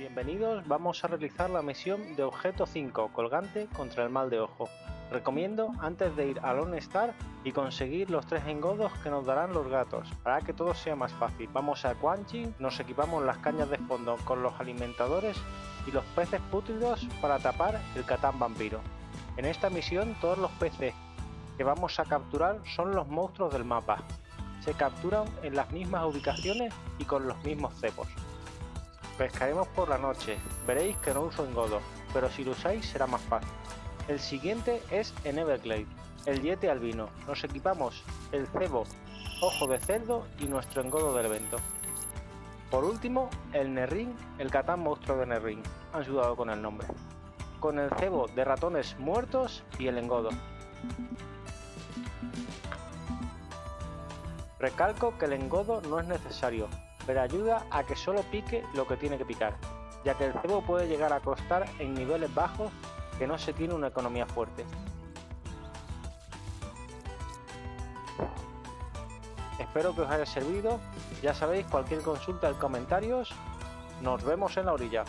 Bienvenidos, vamos a realizar la misión de objeto 5, colgante contra el mal de ojo. Recomiendo antes de ir a Lone Star y conseguir los tres engodos que nos darán los gatos, para que todo sea más fácil. Vamos a Quan nos equipamos las cañas de fondo con los alimentadores y los peces pútridos para tapar el catán vampiro. En esta misión todos los peces que vamos a capturar son los monstruos del mapa. Se capturan en las mismas ubicaciones y con los mismos cepos. Pescaremos por la noche, veréis que no uso engodo, pero si lo usáis será más fácil. El siguiente es en Everglade, el yete albino. Nos equipamos el cebo, ojo de cerdo y nuestro engodo del evento. Por último, el Nerrin, el catán monstruo de Nerrin. Han ayudado con el nombre. Con el cebo de ratones muertos y el engodo. Recalco que el engodo no es necesario, pero ayuda a que solo pique lo que tiene que picar, ya que el cebo puede llegar a costar en niveles bajos que no se tiene una economía fuerte. Espero que os haya servido, ya sabéis, cualquier consulta en comentarios, nos vemos en la orilla.